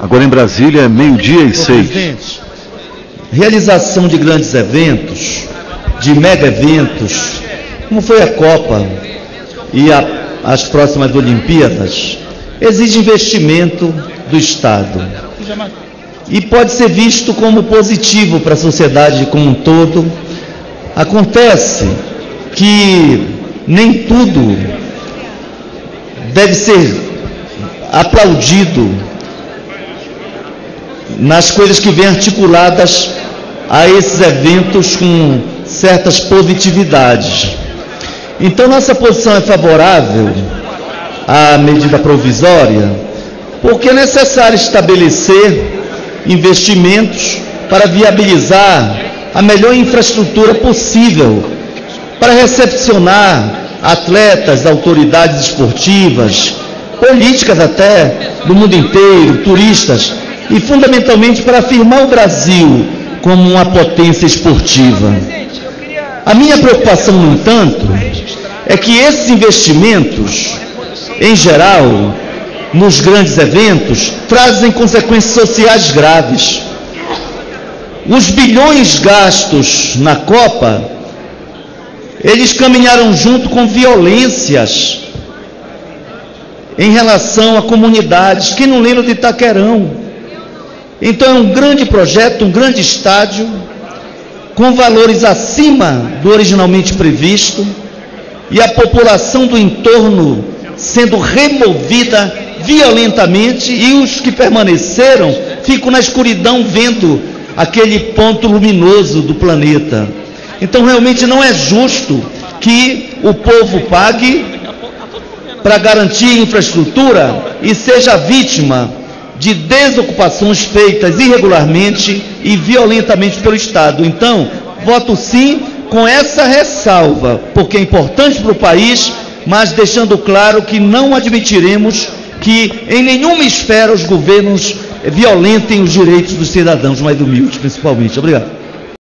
Agora em Brasília é meio-dia e seis. Realização de grandes eventos, de mega eventos, como foi a Copa e a, as próximas Olimpíadas, exige investimento do Estado. E pode ser visto como positivo para a sociedade como um todo. Acontece que nem tudo deve ser aplaudido nas coisas que vêm articuladas a esses eventos com certas positividades. Então, nossa posição é favorável à medida provisória, porque é necessário estabelecer investimentos para viabilizar a melhor infraestrutura possível para recepcionar atletas, autoridades esportivas, políticas até do mundo inteiro, turistas, e fundamentalmente para afirmar o Brasil como uma potência esportiva. A minha preocupação, no entanto, é que esses investimentos, em geral, nos grandes eventos, trazem consequências sociais graves. Os bilhões gastos na Copa, eles caminharam junto com violências em relação a comunidades. Quem não lembra de Itaquerão? Então é um grande projeto, um grande estádio, com valores acima do originalmente previsto, e a população do entorno sendo removida violentamente, e os que permaneceram ficam na escuridão vendo aquele ponto luminoso do planeta. Então realmente não é justo que o povo pague para garantir infraestrutura e seja vítima de desocupações feitas irregularmente e violentamente pelo Estado. Então, voto sim com essa ressalva, porque é importante para o país, mas deixando claro que não admitiremos que em nenhuma esfera os governos violentem os direitos dos cidadãos mais humildes, principalmente. Obrigado.